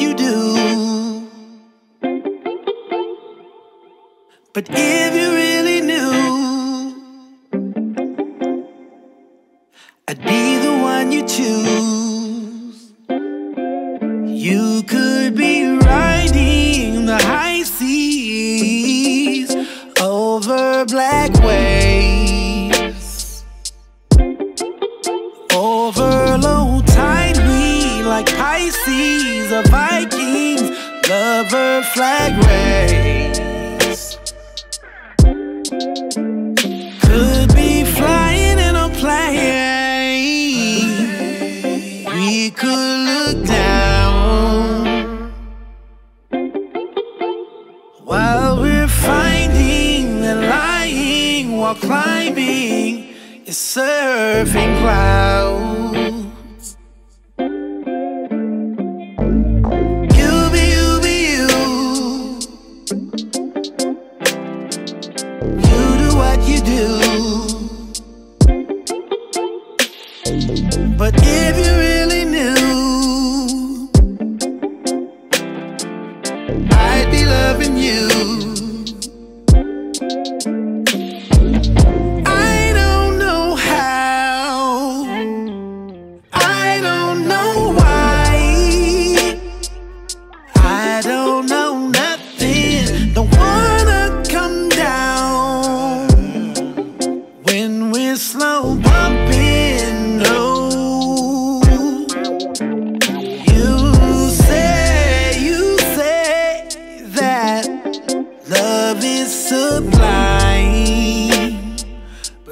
you do. But if you really knew, I'd be the one you choose. You could be riding the high seas over black waves, over low tide. We like Pisces or Vikings, lover flag race. Could be flying in a plane. We could look down while we're finding that lying while climbing is surfing clouds. You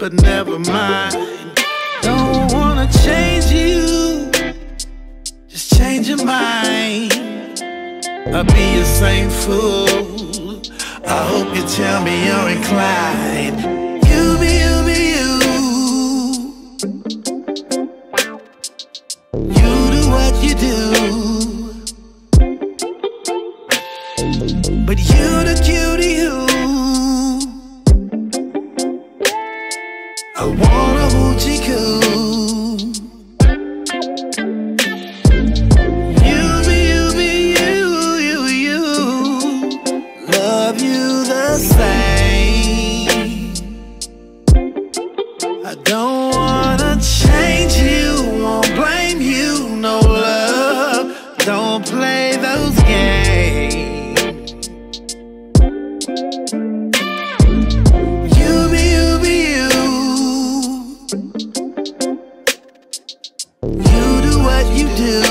but never mind. Don't wanna change you, just change your mind. I'll be your same fool. I hope you tell me you're inclined. You be you be you. You do what you do. But you the cutie same. I don't wanna change you, won't blame you, no love. Don't play those games. You be you be you. You do what you do.